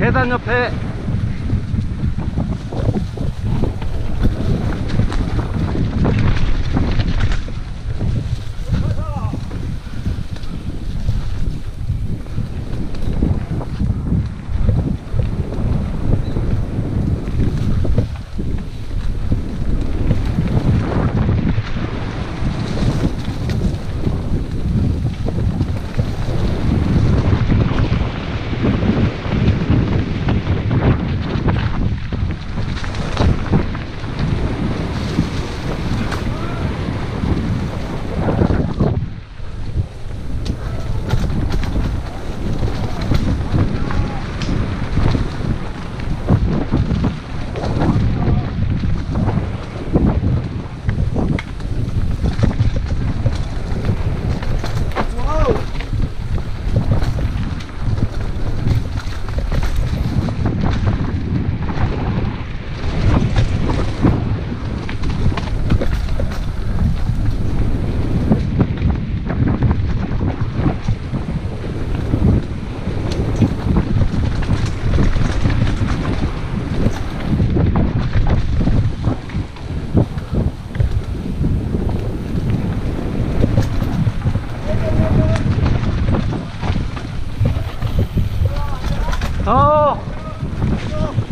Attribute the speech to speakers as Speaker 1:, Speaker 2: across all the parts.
Speaker 1: 계단 옆에 Oh.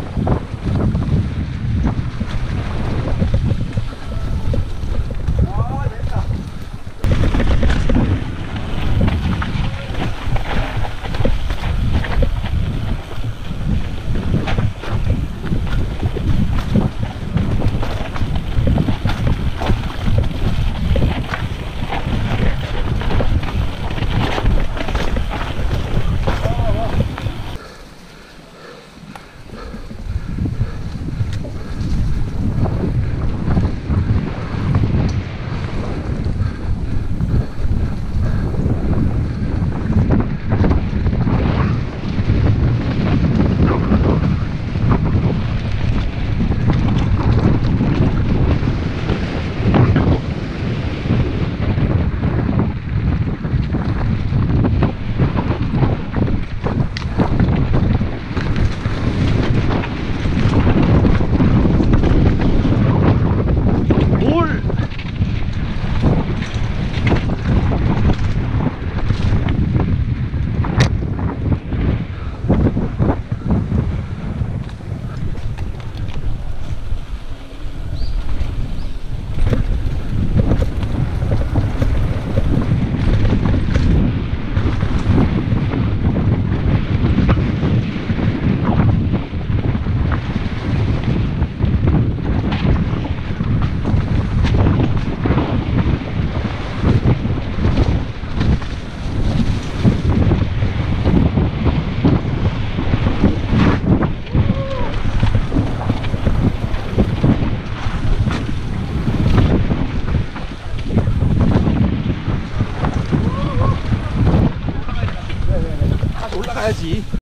Speaker 1: 开始